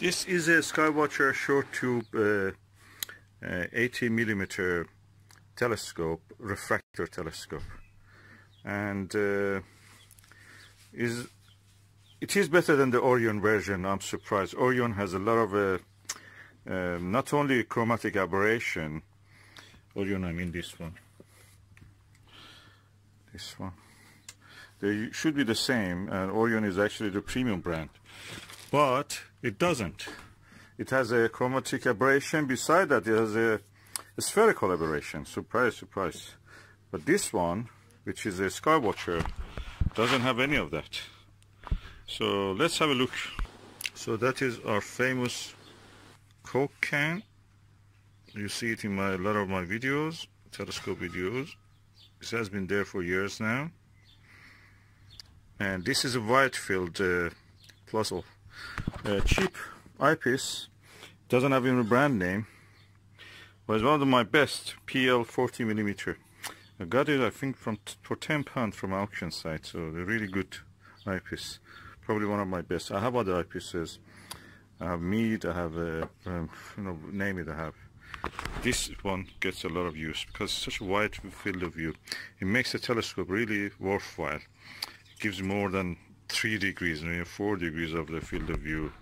This is a Skywatcher short tube uh, uh, 80 millimeter telescope, refractor telescope, and uh, is it is better than the Orion version. I'm surprised. Orion has a lot of uh, um, not only chromatic aberration. Orion, I mean this one. This one. They should be the same, and Orion is actually the premium brand but it doesn't. It has a chromatic aberration. Beside that, it has a, a spherical aberration. Surprise, surprise. But this one, which is a Skywatcher, doesn't have any of that. So let's have a look. So that is our famous Coke can. You see it in my, a lot of my videos, telescope videos. This has been there for years now. And this is a Whitefield uh, plus a cheap eyepiece. Doesn't have even a brand name but it's one of my best PL 40 millimeter. I got it I think from for 10 pounds from auction site so they're really good eyepiece. Probably one of my best. I have other eyepieces. I have Meade I have a, um, you know name it I have. This one gets a lot of use because such a wide field of view. It makes the telescope really worthwhile. It gives more than three degrees, and four degrees of the field of view.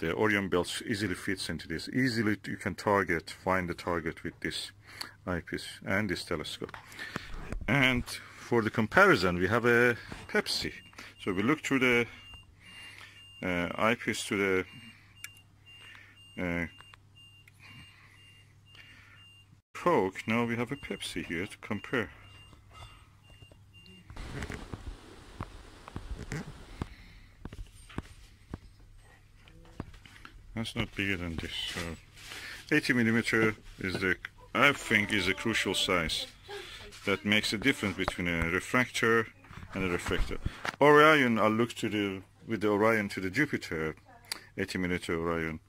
The Orion belt easily fits into this. Easily you can target, find the target with this eyepiece and this telescope. And for the comparison, we have a Pepsi. So we look through the uh, eyepiece to the uh, Coke. Now we have a Pepsi here to compare. That's not bigger than this. So 80 millimeter is the, I think, is a crucial size that makes a difference between a refractor and a reflector. Orion, I'll look to the with the Orion to the Jupiter, 80 millimeter Orion.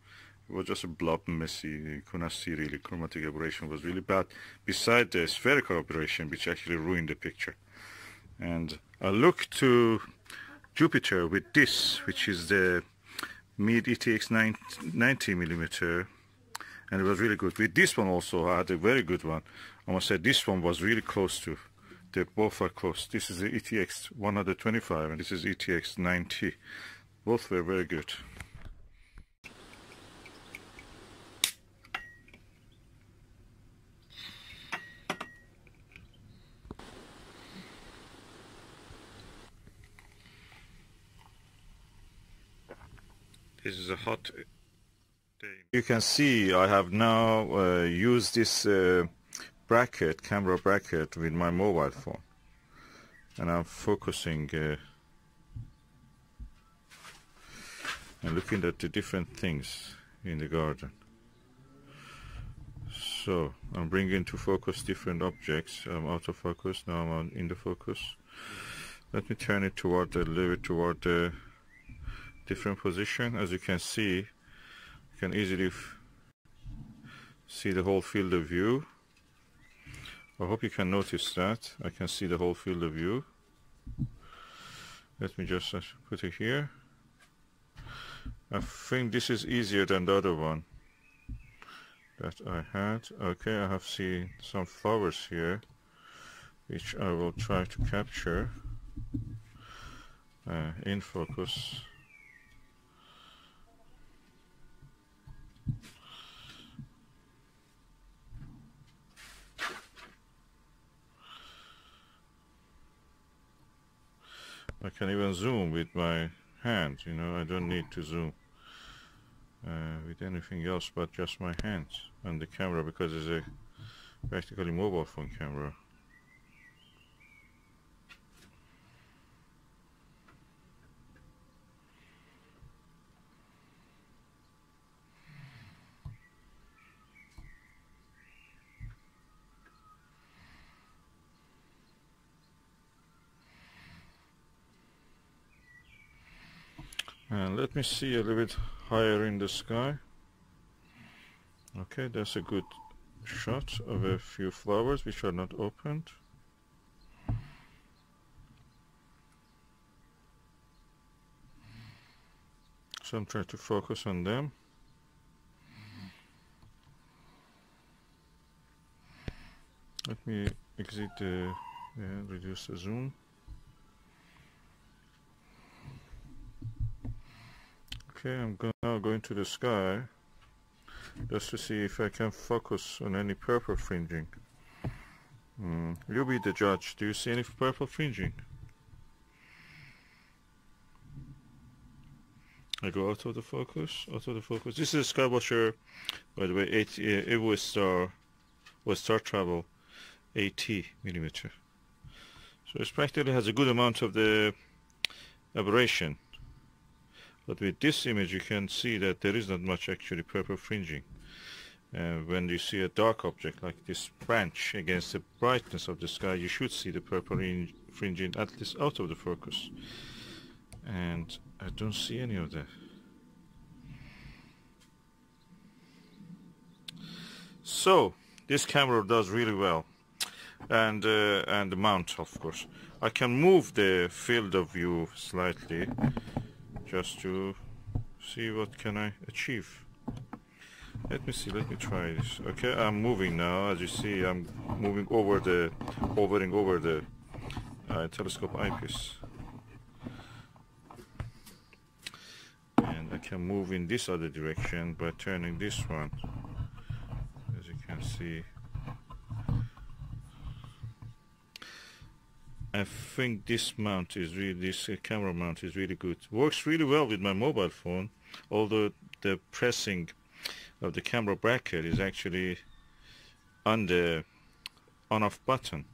Was just a blob, messy. Could not see really. Chromatic aberration was really bad. Beside the spherical aberration, which actually ruined the picture. And I look to Jupiter with this, which is the Meade ETX 90 millimeter and it was really good. With this one also I had a very good one. I must say this one was really close to. They both are close. This is the ETX 125 and this is ETX 90. Both were very good. This is a hot day. You can see I have now uh, used this uh, bracket, camera bracket with my mobile phone. And I'm focusing uh, and looking at the different things in the garden. So I'm bringing to focus different objects. I'm out of focus, now I'm in the focus. Let me turn it toward the, leave it toward the different position. As you can see you can easily see the whole field of view. I hope you can notice that. I can see the whole field of view. Let me just uh, put it here. I think this is easier than the other one that I had. Okay I have seen some flowers here which I will try to capture uh, in focus I can even zoom with my hand, you know, I don't need to zoom uh, with anything else but just my hands and the camera because it's a practically mobile phone camera. and let me see a little bit higher in the sky. Okay that's a good shot of a few flowers which are not opened. So I'm trying to focus on them. Let me exit the yeah, reduce the zoom. Okay I'm go now going to the sky just to see if I can focus on any purple fringing mm, you be the judge do you see any purple fringing I go out of the focus, out of the focus. This is a sky Skywatcher, by the way, 8, uh, Evo Star, was StarTravel 80 millimeter. So it practically has a good amount of the aberration. But with this image you can see that there is not much actually purple fringing. Uh, when you see a dark object like this branch against the brightness of the sky you should see the purple fringing at least out of the focus. And I don't see any of that. So this camera does really well and uh, and the mount of course I can move the field of view slightly just to see what can I achieve. Let me see let me try this. Okay I'm moving now. As you see I'm moving over the hovering over the uh, telescope eyepiece. And I can move in this other direction by turning this one. As you can see I think this mount is really this uh, camera mount is really good. Works really well with my mobile phone although the pressing of the camera bracket is actually on the on off button.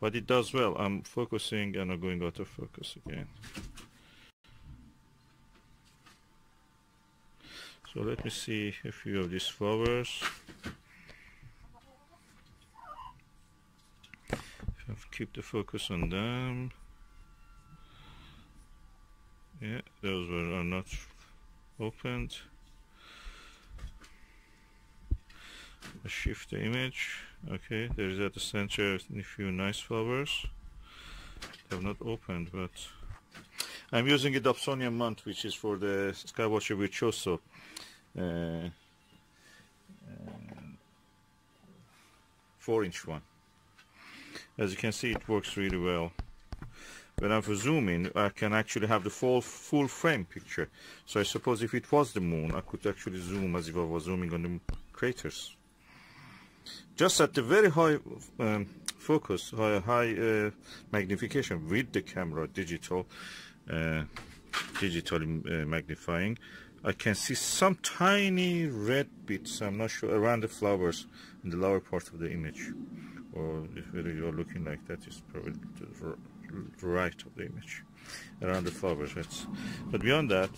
But it does well. I'm focusing and I'm going out of focus again. So let me see a few of these flowers keep the focus on them. Yeah those were, are not opened. Shift the image. Okay there is at the center a few nice flowers. They have not opened but I'm using a Dobsonian mount which is for the Skywatcher Virtuoso. Uh, uh, 4 inch one as you can see it works really well. When I'm zooming I can actually have the full full frame picture. So I suppose if it was the moon I could actually zoom as if I was zooming on the craters. Just at the very high um, focus high, high uh, magnification with the camera digital uh, digitally uh, magnifying I can see some tiny red bits I'm not sure around the flowers in the lower part of the image or if you're looking like that is probably to the right of the image. Around the flowers that's but beyond that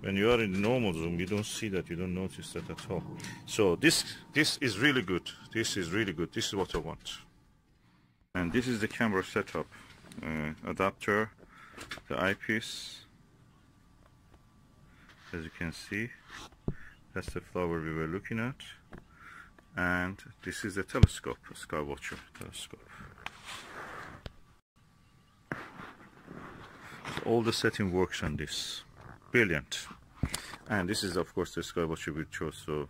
when you are in the normal zoom you don't see that you don't notice that at all. So this this is really good. This is really good. This is what I want. And this is the camera setup uh, adapter the eyepiece. As you can see that's the flower we were looking at and this is a telescope, a Skywatcher telescope. So all the setting works on this. Brilliant. And this is of course the Skywatcher Virtuoso,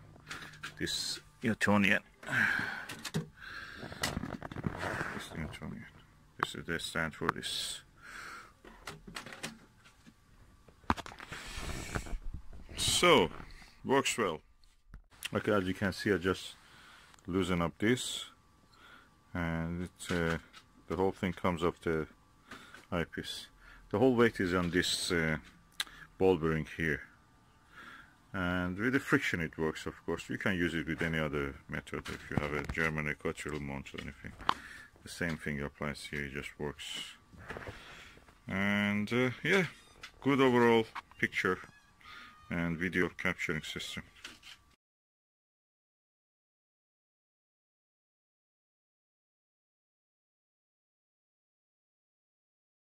this Newtonian. This Newtonian. This is the stand for this. So, works well. Okay, as you can see, I just loosen up this and it's uh, the whole thing comes off the eyepiece. The whole weight is on this uh, ball bearing here. And with the friction it works of course. You can use it with any other method if you have a German equatorial mount or anything. The same thing applies here it just works. And uh, yeah good overall picture and video capturing system